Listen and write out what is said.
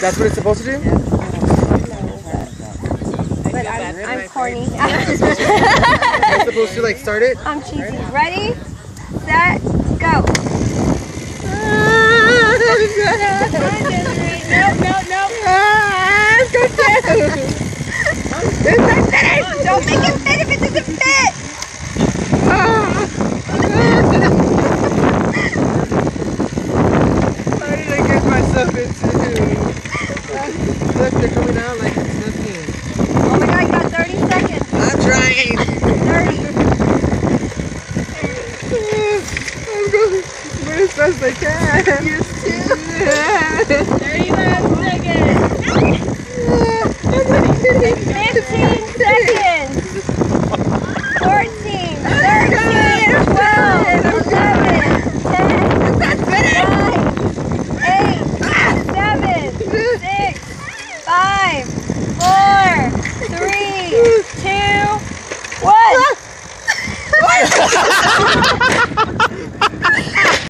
That's what it's supposed to do? But I'm, I'm corny. It's supposed to like start it? I'm cheesy. Ready, set, go. No, no, no. Don't make it fit if it doesn't fit. Look, they're coming out like it's nothing. Oh my god, you got 30 seconds. I'm trying. 30. I'm going as fast as I can. Yes, too. 30 last seconds. 15 Ha ha ha.